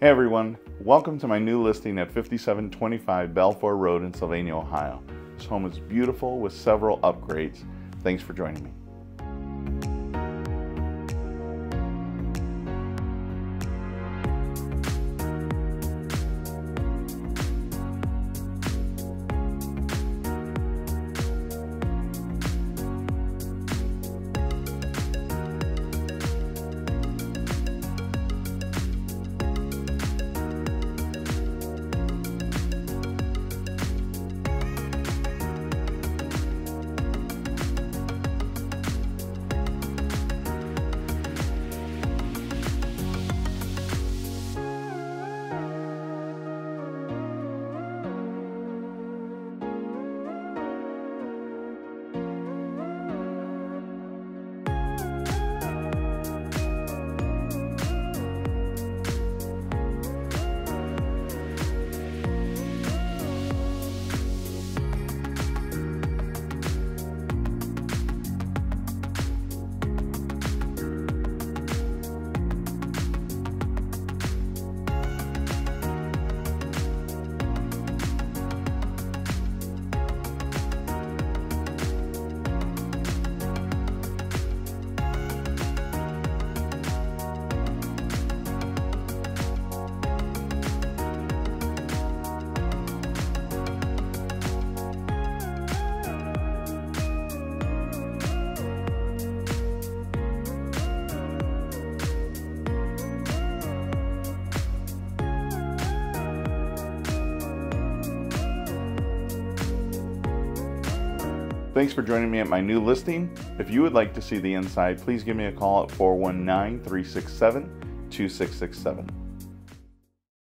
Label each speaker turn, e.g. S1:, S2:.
S1: Hey everyone, welcome to my new listing at 5725 Balfour Road in Sylvania, Ohio. This home is beautiful with several upgrades. Thanks for joining me. Thanks for joining me at my new listing. If you would like to see the inside, please give me a call at 419 367 2667.